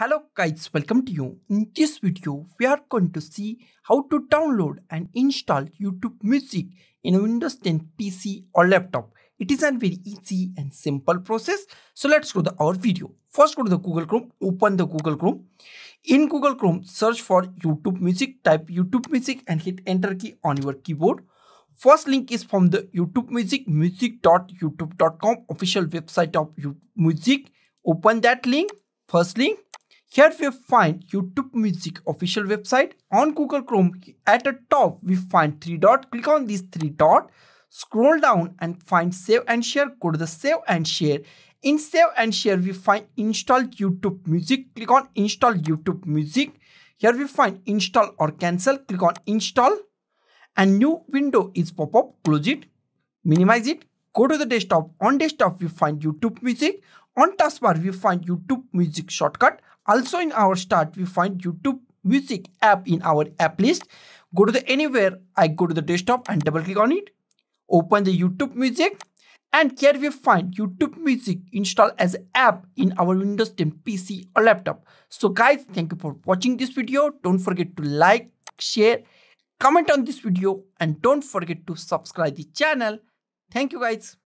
Hello guys, welcome to you. In this video, we are going to see how to download and install YouTube Music in a Windows 10 PC or laptop. It is a very easy and simple process. So let's go to our video. First go to the Google Chrome, open the Google Chrome. In Google Chrome, search for YouTube Music, type YouTube Music and hit enter key on your keyboard. First link is from the YouTube Music, music.youtube.com official website of YouTube Music. Open that link, first link here we find YouTube Music official website. On Google Chrome, at the top, we find three dot. Click on these three dot. Scroll down and find save and share. Go to the save and share. In save and share, we find install YouTube Music. Click on install YouTube Music. Here we find install or cancel. Click on install. And new window is pop up. Close it. Minimize it. Go to the desktop. On desktop, we find YouTube Music. On taskbar, we find YouTube Music shortcut. Also in our start, we find YouTube Music app in our app list. Go to the anywhere, I go to the desktop and double click on it. Open the YouTube Music and here we find YouTube Music installed as an app in our Windows 10 PC or laptop. So guys, thank you for watching this video. Don't forget to like, share, comment on this video and don't forget to subscribe the channel. Thank you guys.